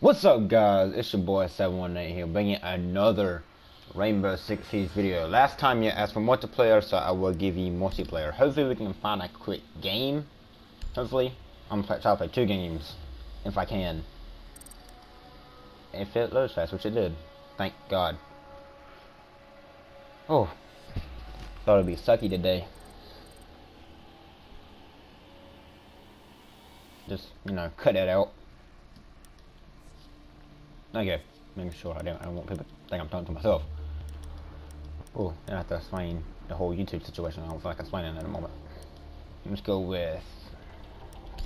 What's up guys, it's your boy 718 here, bringing another Rainbow Six Siege video. Last time you asked for multiplayer, so I will give you multiplayer. Hopefully we can find a quick game. Hopefully. I'm gonna try to play two games, if I can. If it loads fast, which it did. Thank God. Oh. Thought it'd be sucky today. Just, you know, cut it out. Okay, making sure I don't, I don't want people to think I'm talking to myself. Oh, I have to explain the whole YouTube situation. I don't feel like explaining it at the moment. Let's go with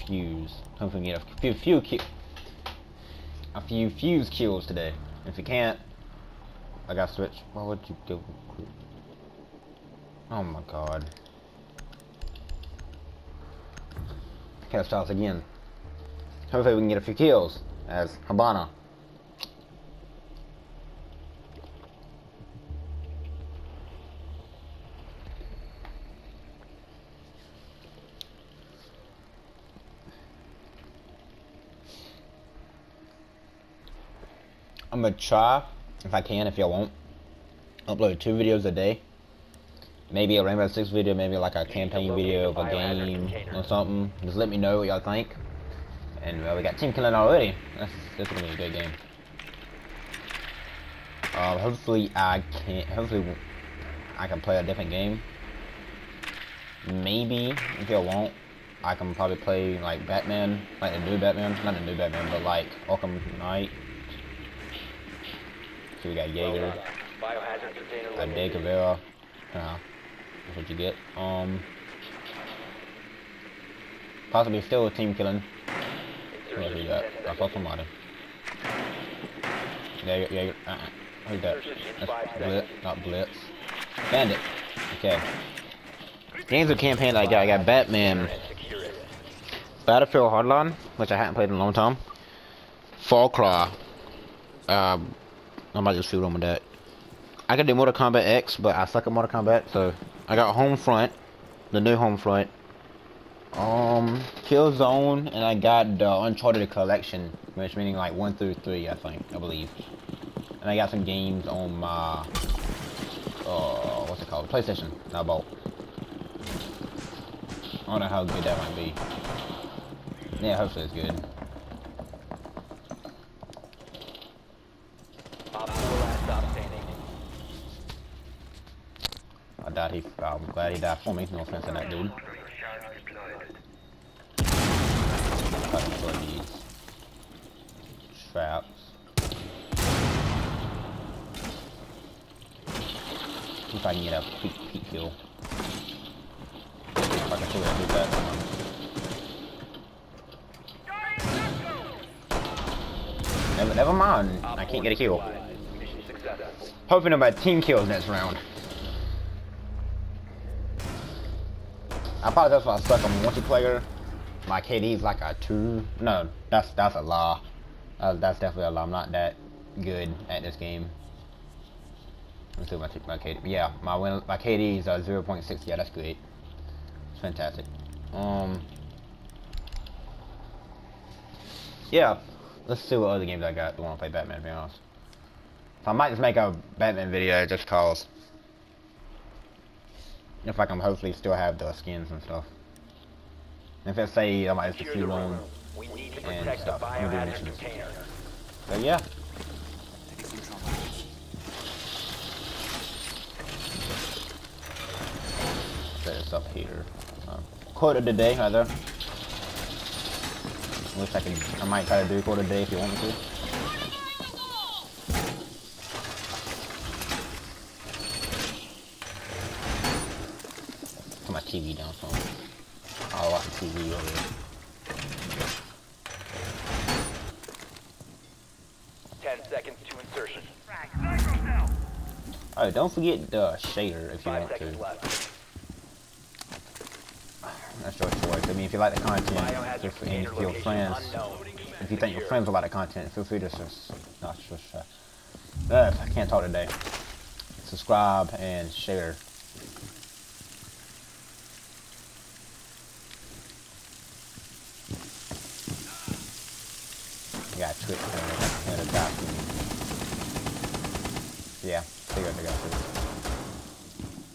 fuse. Hopefully get a few, few a few fuse kills today. If you can't, I got switch. Why would you go? Oh my god. Okay, starts again. Hopefully we can get a few kills as Hibana. I'm gonna try, if I can, if y'all won't, upload two videos a day. Maybe a Rainbow Six video, maybe like a campaign video of a game or something. Just let me know what y'all think. And well, we got team killing already. That's this is gonna be a good game. Um, hopefully I can. Hopefully I can play a different game. Maybe if y'all won't, I can probably play like Batman, like the new Batman, not the new Batman, but like Arkham Knight so we got Jaeger, a De Caveira. Uh, that's what you get. Um, possibly still a team killing. What do you got? I saw somebody. Jaeger, Jaeger. Uh, -uh. Who's that? That's Blitz, not Blitz. Bandit. Okay. Games of campaign I got. I got Batman. Battlefield Hardline, which I hadn't played in a long time. Far Cry. Um, I might just shoot on with that. I could do Mortal Kombat X, but I suck at Mortal Kombat, so I got Homefront, the new Homefront, um, Killzone, and I got the Uncharted Collection, which meaning like one through three, I think, I believe. And I got some games on my, uh, what's it called, PlayStation, I bought. I don't know how good that might be. Yeah, hopefully it's good. He, I'm um, glad he died for me. No offense to that dude. Traps. See if I can get a peek kill. If I can that. Never, never mind. I can't get a kill. Hoping about team kills next round. I apologize if I suck on multiplayer. My KD is like a two. No, that's that's a lie. Uh, that's definitely a lie. I'm not that good at this game. Let's see my my KD. Yeah, my win, my KD is uh, 0.6. Yeah, that's great. It's fantastic. Um. Yeah, let's see what other games I got. I want to play Batman. To be honest. So I might just make a Batman video just cause. If I can hopefully still have the skins and stuff. if it say I might just shoot on and stuff. missions. So yeah. Set this up here. Um, quote of the day. Wish I could. I might try to do quote of the day if you want me to. my TV down so watch the TV over there. Ten seconds to insertion. Alright, don't forget the shader if you want to. Left. That's your choice. I mean, if you like the content, just, and if your friends, if you think your friends will like the content, feel free to just, not just, uh, I can't talk today. Subscribe and share. Yeah.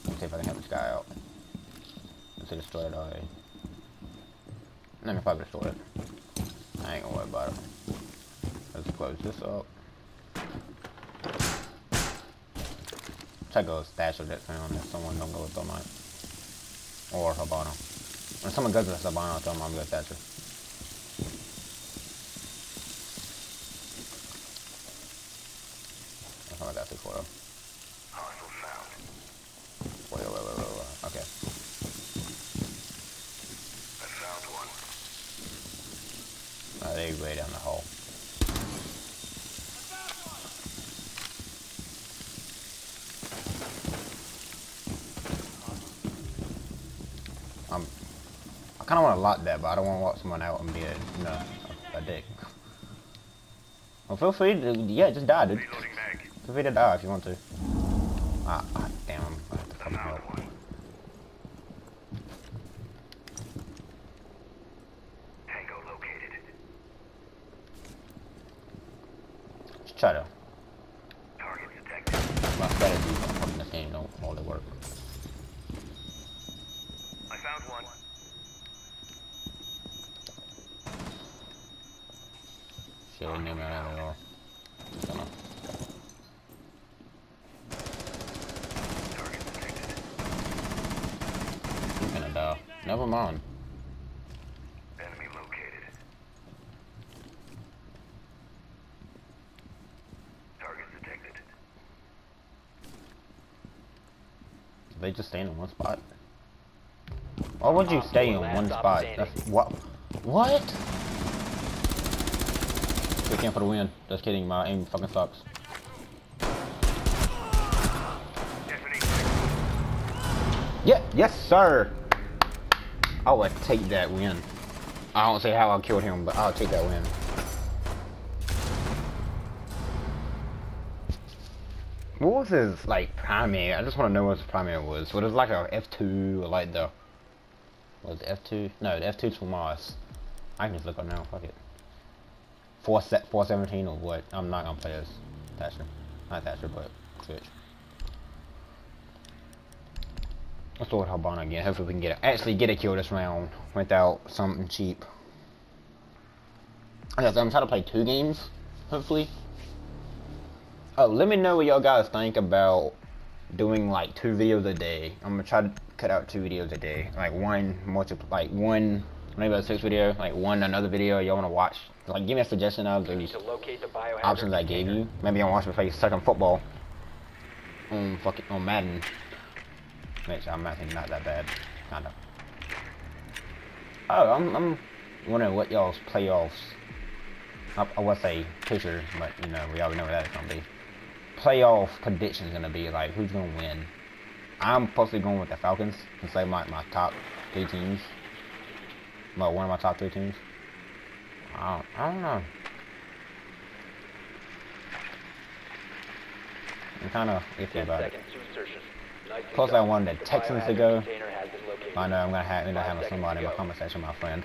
Let's see if I can help this guy out. Let's destroy it already. Let me probably destroy it. I ain't gonna worry about it. Let's close this up. Try to go stash of that thing on if someone don't go with Thermite. Or Hibana. When someone goes with Hibana, I'll tell them I'm good Thatcher. To for Wait, wait, wait, wait, wait. Okay. I found one. Uh, they way down the hole. Um, I kind of want to lock that, but I don't want to lock someone out and be a, you know, a, a dick. Well, feel free to, yeah, just die, dude. Feel free to die if you want to. Ah, ah damn, I have to I fucking found help. one. Tango located. Just try to. Target detected. My strategy on this game don't work. I found one. Shit, I that at all. Just gonna- Target detected. He's gonna die. Never mind. Enemy located. Target detected. They just stay in one spot. Why would you stay in one spot? That's what? What? We came for the win. Just kidding. My aim fucking sucks. Yeah. Yes, sir. I would take that win. I don't say how I killed him, but I'll take that win. What was his like primary? I just want to know what his primary was. What is like a F two or like the was F two? No, the F two's for Mars. I can just look up now. Fuck it. Four set four seventeen or what? I'm not gonna play as Thatcher. Not Thatcher, but Switch. Let's with Hibana again. Hopefully we can get a, actually get a kill this round without something cheap. Okay, so I'm trying to play two games, hopefully. Oh, let me know what y'all guys think about doing like two videos a day. I'm gonna try to cut out two videos a day, like one multi, like one maybe a six video, like one another video y'all wanna watch. Like give me a suggestion of those to locate the biohazard options I gave you. Maybe y'all watch me play second football on fucking on Madden. Which I'm actually not that bad, kind of. Oh, I'm I'm wondering what y'all's playoffs. I, I would say picture, but you know we already know what that's gonna be. Playoff predictions gonna be like who's gonna win. I'm possibly going with the Falcons. It's like my my top three teams. Well, one of my top three teams. I don't, I don't know. I'm kind of iffy 10 about it. seconds to Nicely I wanted the Texans to go. container has been located. I know I'm gonna have end up having somebody in my conversation, my friend.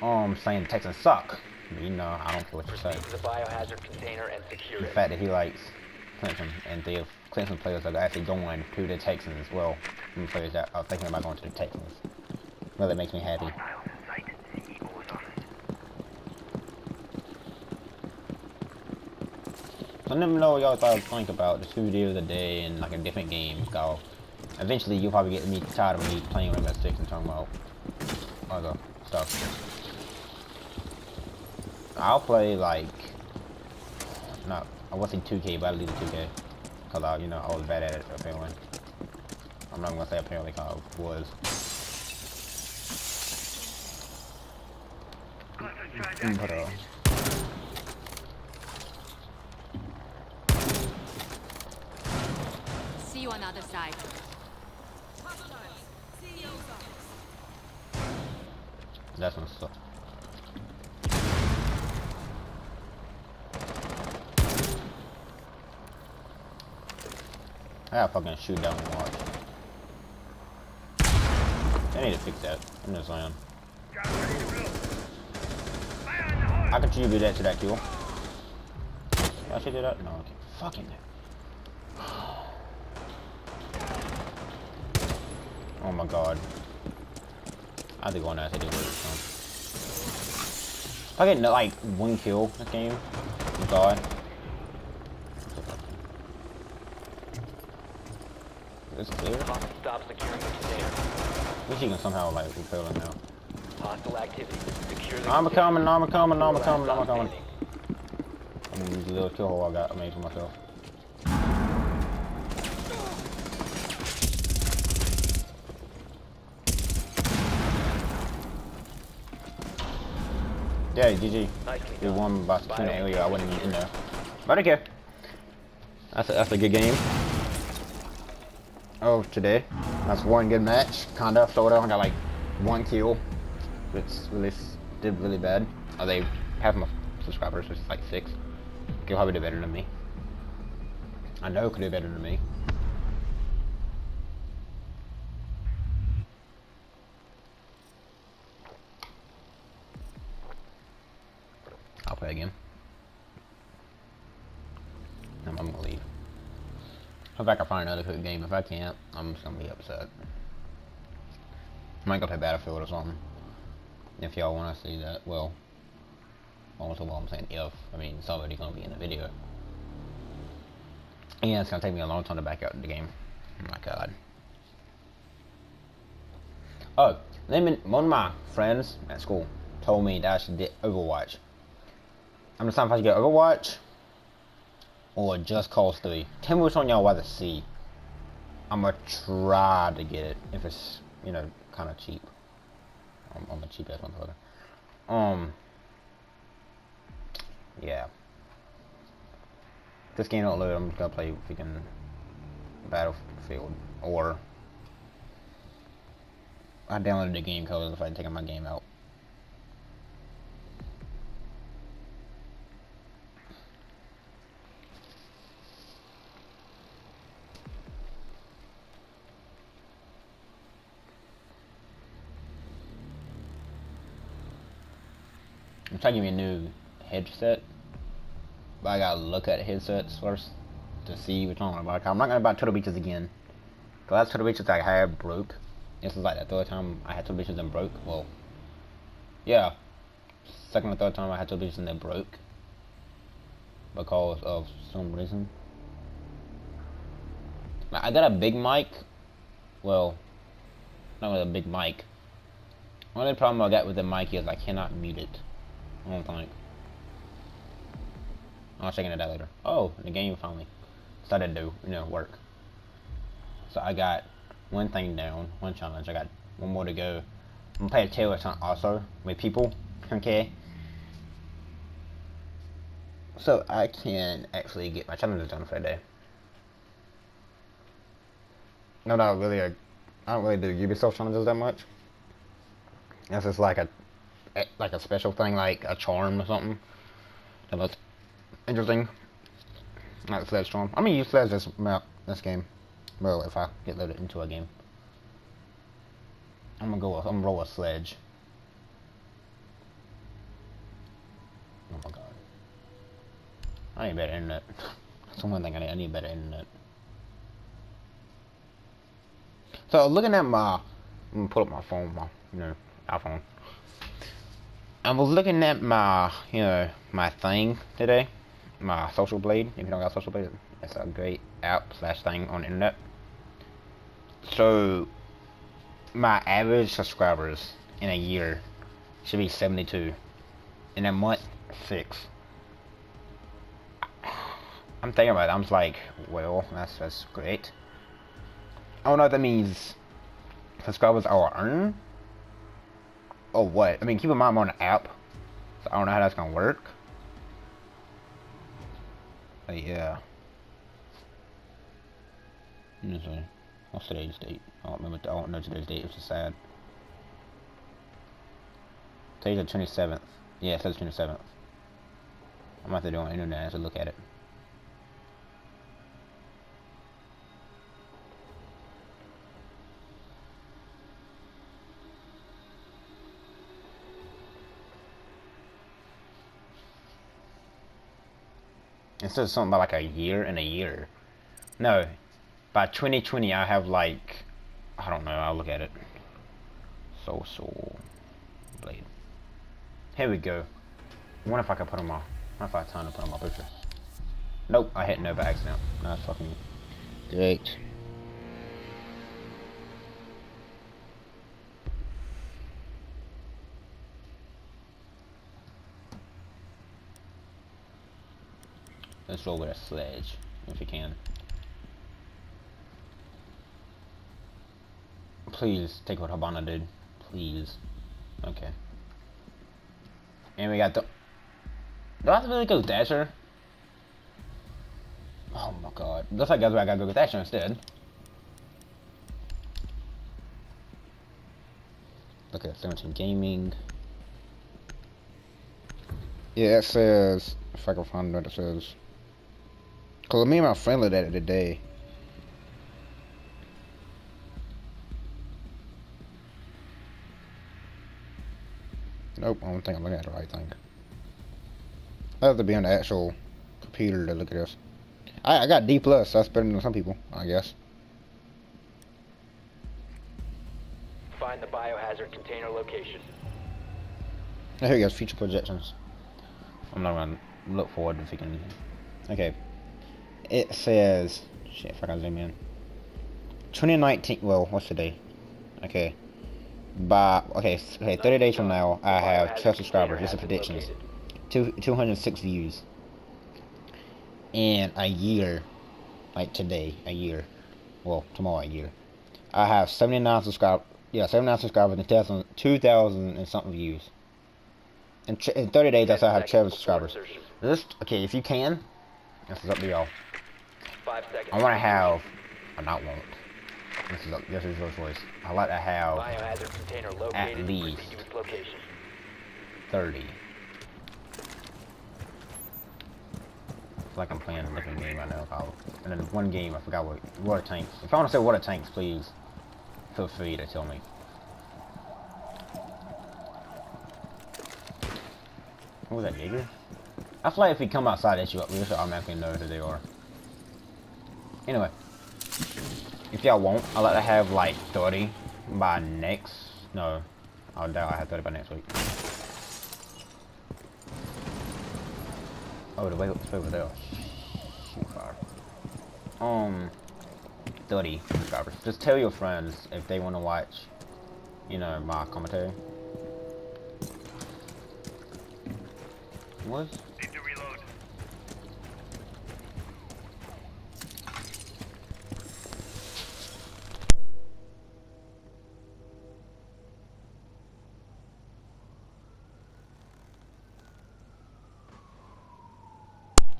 Um, saying Texans suck. You know, I don't care what you say. The biohazard container and secure The fact that he likes Clemson and the Clemson players are actually going to the Texans as well. Players that are thinking about going to the Texans. Really makes me happy. Miles in sight. Eagle is on it. So let me know what y'all thought think about the two videos a day and like a different game. So eventually you'll probably get me tired of me playing Rainbow Six and talking about other stuff. I'll play like not I wasn't 2K, but I'll leave the 2K because I, you know, I was bad at it apparently. I'm not gonna say apparently because I was. But uh, See you on the other side. that's what's up. I gotta fucking shoot down and watch. They need to fix that. I'm just saying. I contributed that to that kill. I should do that? No, okay. Fucking. Oh my god. I have to go on that. I did this If I get like one kill this game, oh god. It's clear. Stop securing the container. Least you can somehow like repel it now. Hostile activity. Secure the I'm a coming, I'm a coming, I'm a coming, I'm a coming. I'm gonna use the little kill hole I got I made for myself. Yeah, GG. We won by the area. I wouldn't even in there. But I don't care. That's a, that's a good game. Oh, today. That's one good match. Kinda, sorta. I got like one kill. It's really did really bad. Oh, they have my subscribers, which is like six. Could probably do better than me. I know could do better than me. I'll play again. I'm, I'm gonna leave. Hope I can find another good game. If I can't, I'm just gonna be upset. I might go play Battlefield or something. If y'all want to see that, well, also while I'm saying if, I mean it's already gonna be in the video. And it's gonna take me a long time to back out in the game. Oh my god. Oh, lemon, one of my friends at school told me that I should get Overwatch. I'm if I should get Overwatch or Just Cause 3. Tell me which one y'all rather see. I'm gonna try to get it if it's, you know, kind of cheap. I'm, I'm a cheap ass motherfucker. Um, yeah. This game don't load, I'm just gonna play freaking Battlefield or I downloaded the game code if I take my game out. I'm trying to give me a new headset, but I gotta look at headsets first to see which one I like. I'm not gonna buy Turtle Beaches again. The last Turtle Beaches I had broke. This is like the third time I had Turtle Beaches and broke. Well, yeah, second or third time I had Turtle Beaches and they broke because of some reason. I got a big mic. Well, not with a big mic. Only problem I got with the mic is I cannot mute it. I don't think. I'll check into that later. Oh, the game finally started to, you know, work. So I got one thing down, one challenge. I got one more to go. I'm gonna play a tail hunt also with people. Okay. So I can actually get my challenges done for the day. No, not really. A, I don't really do Ubisoft challenges that much. This is like a like a special thing, like a charm or something. That looks interesting. Like Sledge Storm. I'm gonna use Sledge this map, this game. Well, if I get loaded into a game. I'm gonna go. With, I'm gonna roll a Sledge. Oh my god. I need better internet. That's one thing I need. I need better internet. So looking at my, I'm gonna pull up my phone, my you know iPhone. I was looking at my you know my thing today, my Social Blade. If you don't got Social Blade, it's a great app slash thing on the internet. So my average subscribers in a year should be 72. In a month, six. I'm thinking about it. I'm just like, well, that's that's great. I don't know if that means subscribers are earning or what. I mean, keep in mind I'm on an app, so I don't know how that's gonna work. But yeah. What's today's date? I don't remember. I don't know today's date. It's just sad. Today's the 27th. Yeah, it says 27th. I'm about to do on internet. To look at it. It says something about like a year and a year. No, by 2020 I have like, I don't know. I'll look at it. So, so, Blade. Here we go. I wonder if I can put on wonder if I have time to put on my picture. Nope, I hit no by accident. That's fucking great. Let's roll with a sledge, if you can. Please take what Hibana did. Please. Okay. And we got the. Do I have to really go Thatcher? Oh my god. Looks like that's why I gotta go with Thatcher instead. Look at 17 Gaming. Yeah, it says. If I can find what it says. Cause me and my friend looked at it today. Nope, I don't think I'm looking at the right thing. I have to be on the actual computer to look at this. I, I got D plus, that's better than some people, I guess. Find the biohazard container location. Here he goes, future projections. I'm not gonna look forward to we can. Okay. It says. Shit, if I can zoom in. 2019. Well, what's the day? Okay. By. Okay, okay 30 days from now, I have 12 subscribers. This is predictions. Two, 206 views. In a year. Like today, a year. Well, tomorrow, a year. I have 79 subscribers. Yeah, 79 subscribers and 2,000 2,000 and something views. In, in 30 days, I have 12 subscribers. This, okay, if you can, this is up to y'all. Five seconds. I want to have, or not want. This is up, this is your choice. I like to have Biohazard container located. least. Proceed location. 30. It's like I'm playing a different game right now. If I, and then one game, I forgot what water tanks. If I want to say water tanks, please feel free to tell me. What was that, Jaeger? I feel like if we come outside at you, we should automatically know who they are. Anyway, if y'all want, I'll like to have like 30 by next. No, I doubt I have 30 by next week. Oh, the way it's over there. Um, 30 subscribers. Just tell your friends if they want to watch, you know, my commentary. What? Need to reload.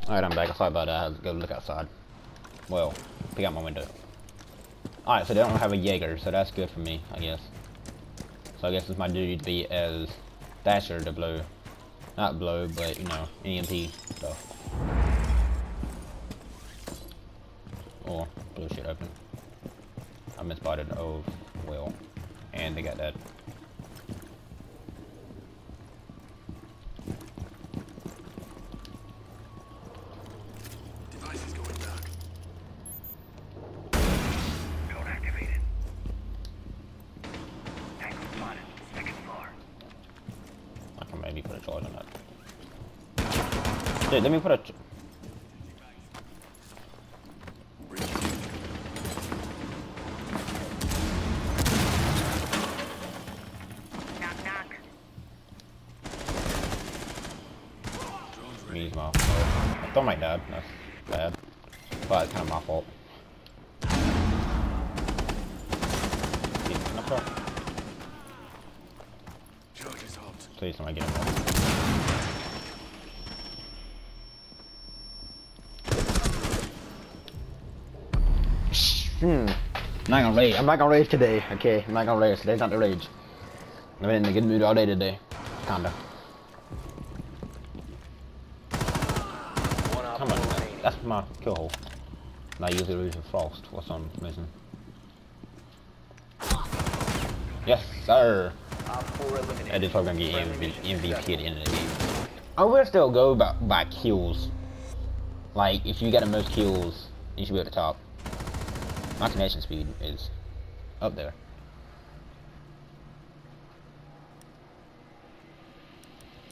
Alright, I'm back. Sorry about that. Had go look outside. Well, peek out my window. Alright, so they don't have a Jaeger, so that's good for me, I guess. So I guess it's my duty to be as Thatcher to blow. Not blow, but, you know, EMP stuff. Or blow shit open. I misspotted, oh, well. And they got that. Code activated. Tango spotted. Second floor. I can maybe put a charge on Let me put a. my. I my dad. That's bad. But it's kind of my fault. Please don't get him. I'm not gonna rage. I'm not gonna rage today. Okay, I'm not gonna rage. Today's not the rage. I've been in a good mood all day today. Kinda. Come on. That's my kill hole. And I usually lose with frost for some reason. Yes, sir. Op four eliminated. I did probably gonna get Friendly MV mission MVP at the end of the game. I will still go by, by kills. Like, if you get the most kills, you should be at the top. My connection speed is up there.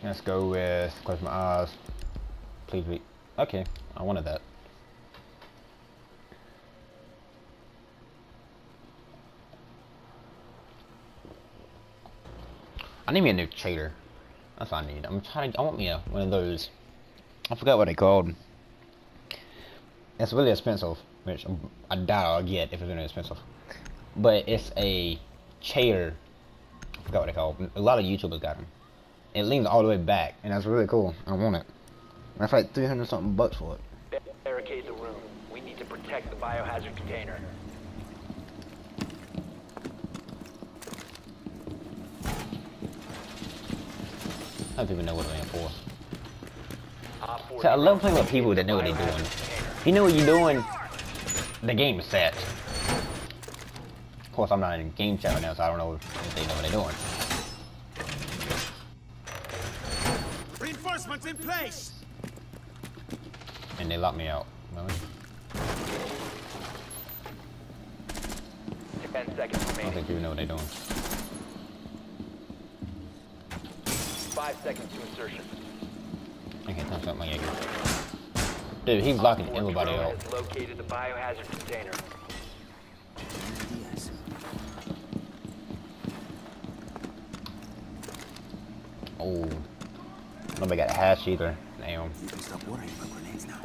Let's go with close my eyes. Please be okay. I wanted that. I need me a new cheater. That's what I need. I'm trying to. I want me a one of those. I forgot what they called. It's really expensive, which I'm- doubt I'll get if it's really expensive. But it's a chair. I forgot what they called. A lot of YouTubers got them. It leans all the way back, and that's really cool. I want it. That's like 300 something bucks for it. Barricade the room. We need to protect the biohazard container. I don't even know what they're for. Op See, I love playing with people that know what they're doing. If you know what you're doing, the game is set. Of course, I'm not in game chat right now, so I don't know if they know what they're doing. Reinforcements in place! And they locked me out. Really? Ten seconds I don't think you know what they're doing. Five seconds to insertion. I can't touch up my Jaeger. Dude, he's locking everybody drone out. located the biohazard container. Yes. Oh. Nobody got a hash either. Damn. You can stop worrying about grenades now.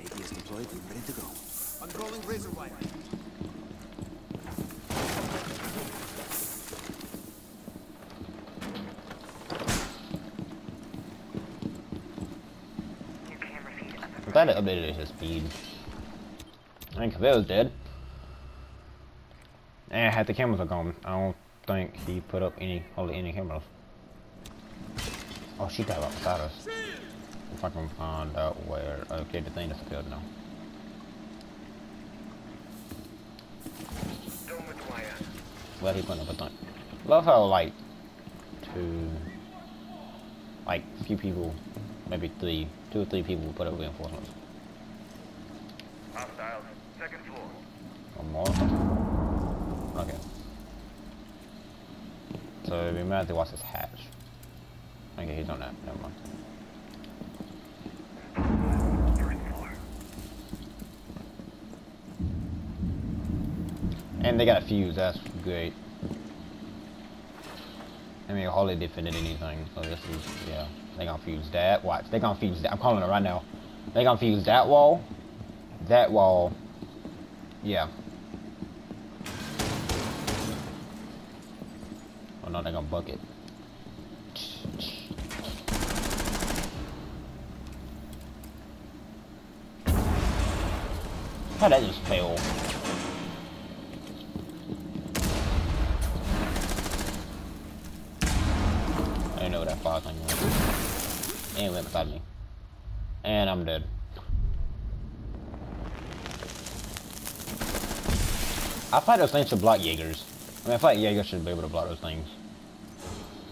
ATS deployed and ready to go. Unrolling razor wire. I'm glad they updated his speed. I mean, Cavill dead. And had the cameras are gone. I don't think he put up any, hardly any cameras. Oh, she got outside us. If I can find out where, okay, the thing now. Dome with wire. Where he put up a thing? Love how like two, like few people, maybe three, two or three people put up reinforcements. Hostiles. Second floor. Or more? Okay. So we might have to watch this hatch. Okay, he's on that. Never mind. And they got a fuse. That's great. I mean, hardly defended anything. So this is yeah. They gonna fuse that. Watch. They gonna fuse that. I'm calling it right now. They gonna fuse that wall. That wall. Yeah. Oh no, they gonna bucket. How that just fail? I didn't know what that fire thing was. And it went beside me. And I'm dead. I thought those things should block Jaegers. I mean, I thought Jaeger should be able to block those things.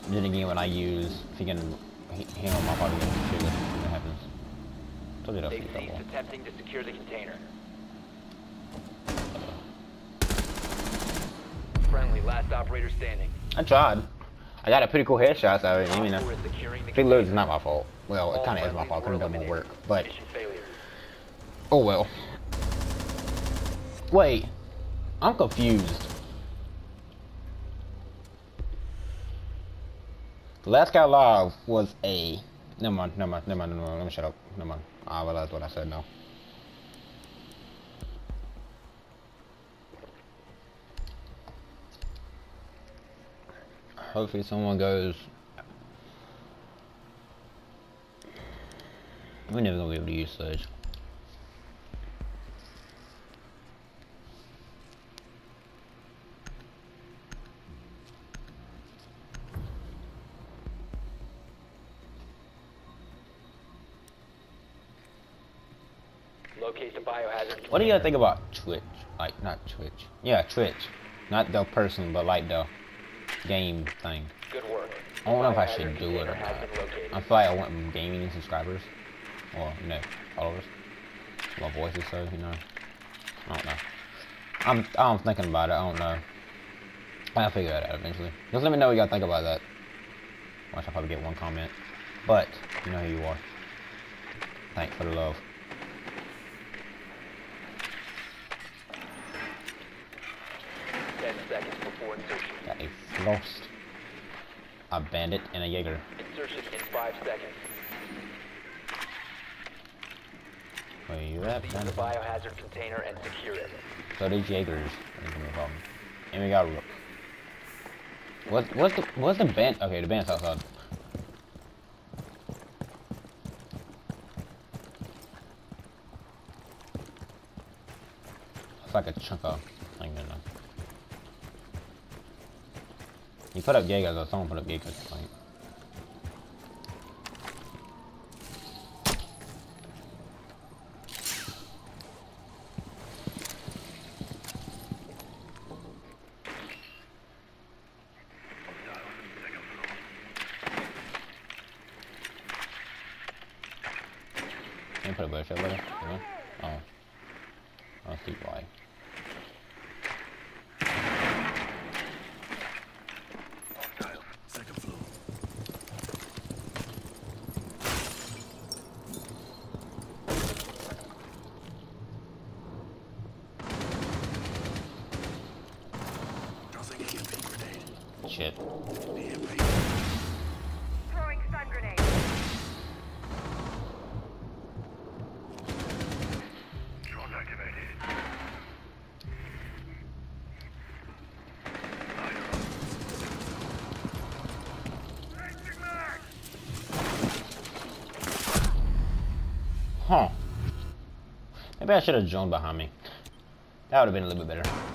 Then again, when I use, if you can handle my body and shoot it, what happens? Told you to They've ceased attempting to secure the container. Friendly, last operator standing. I tried. I got a pretty cool headshot, so I mean, uh, big load is not my fault. Well, it kind of is my fault. Could were have done more work, but oh well. Wait, I'm confused. Last guy live was a. Never mind, never mind, never mind, never mind. Let me shut up. Never mind. Ah, I realized what I said now. Hopefully, someone goes. We're never gonna be able to use Surge. Locate the biohazard What do you think about Twitch? Like, not Twitch. Yeah, Twitch. Not the person, but like the game thing. Good work. I don't know if I should do it or not. I feel like I want gaming subscribers. Or, you know, followers. My voices, so, you know. I don't know. I'm, I'm thinking about it. I don't know. I'll figure that out eventually. Just let me know what y'all think about that. Watch, I'll probably get one comment. But, you know who you are. Thanks for the love. Ten seconds before insertion. Got a Bandit, and a Jaeger. Insertion in five seconds. Where you at, the biohazard container and secure it. So these Jaegers ain't gonna be a problem. And we got Rook. What's what's the what's the band? Okay, the band's outside. It's like a chunk of thing in there. You put up Jaegers, or someone put up Jaegers. Like, can you put a bush over there? No? Oh. I'll see why. Hostile. Second floor. Tossing EMP grenade. Shit. EMP. Throwing stun grenade. Drone activated. Changing mag! Huh. Maybe I should have joined behind me. That would have been a little bit better.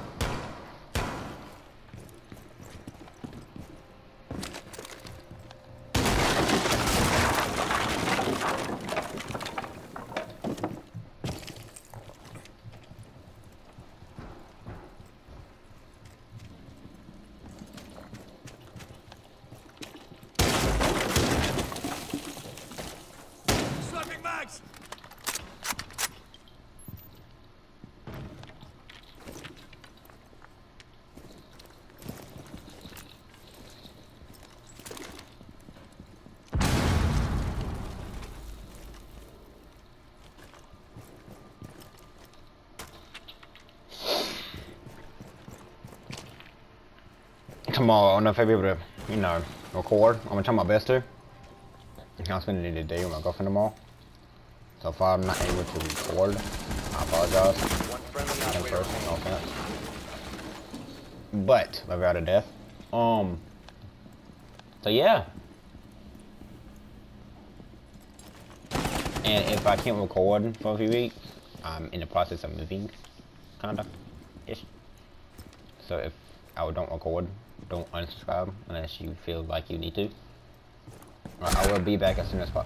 Tomorrow, I don't know if I'll be able to, you know, record. I'm gonna try my best to. I'm spending the day with my girlfriend tomorrow. So if I'm not able to record, I apologize. One friendly In operator person, no offense. But, I've got a death. Um. So yeah. And if I can't record for a few weeks, I'm in the process of moving, kinda, ish. So if I don't record, don't unsubscribe unless you feel like you need to. I will be back as soon as po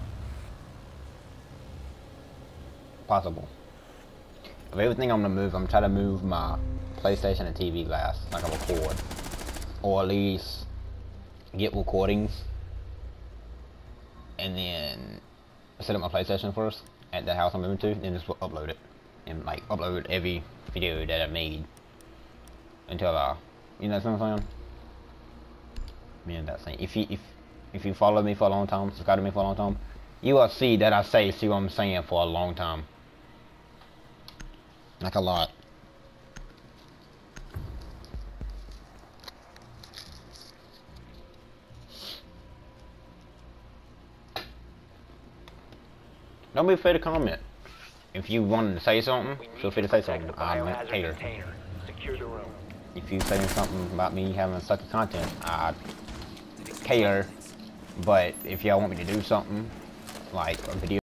possible. Of everything I'm gonna move, I'm trying to move my PlayStation and TV last, like I record, or at least get recordings, and then set up my PlayStation first at the house I'm moving to, then just upload it, and like upload every video that I made until uh, you know what I'm saying? Man, that's saying if you if if you follow me for a long time, subscribe to me for a long time, you will see that I say see what I'm saying for a long time. Like a lot. Don't be afraid to comment. If you want to say something, feel free to say something. I'm a hater. Secure the room. If you saying something about me having sucky content, I care. But if y'all want me to do something, like a video